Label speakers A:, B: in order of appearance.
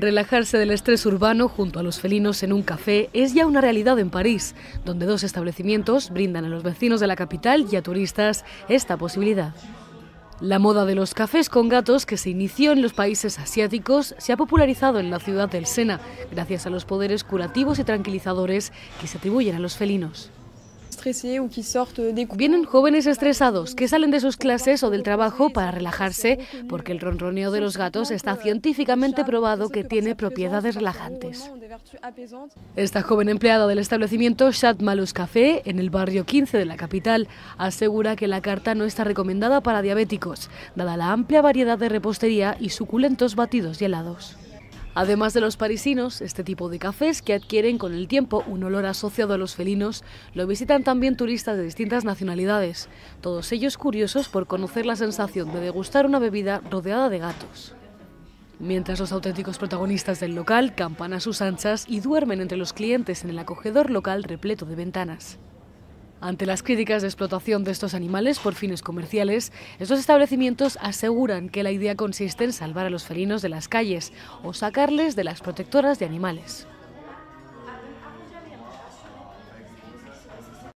A: Relajarse del estrés urbano junto a los felinos en un café es ya una realidad en París, donde dos establecimientos brindan a los vecinos de la capital y a turistas esta posibilidad. La moda de los cafés con gatos, que se inició en los países asiáticos, se ha popularizado en la ciudad del Sena, gracias a los poderes curativos y tranquilizadores que se atribuyen a los felinos. Vienen jóvenes estresados que salen de sus clases o del trabajo para relajarse porque el ronroneo de los gatos está científicamente probado que tiene propiedades relajantes. Esta joven empleada del establecimiento Chat Malus Café, en el barrio 15 de la capital, asegura que la carta no está recomendada para diabéticos, dada la amplia variedad de repostería y suculentos batidos y helados. Además de los parisinos, este tipo de cafés que adquieren con el tiempo un olor asociado a los felinos, lo visitan también turistas de distintas nacionalidades, todos ellos curiosos por conocer la sensación de degustar una bebida rodeada de gatos. Mientras los auténticos protagonistas del local campan a sus anchas y duermen entre los clientes en el acogedor local repleto de ventanas. Ante las críticas de explotación de estos animales por fines comerciales, estos establecimientos aseguran que la idea consiste en salvar a los felinos de las calles o sacarles de las protectoras de animales.